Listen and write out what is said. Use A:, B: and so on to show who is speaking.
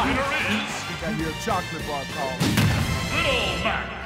A: fight. Got your
B: chocolate bar called
C: Little Mac.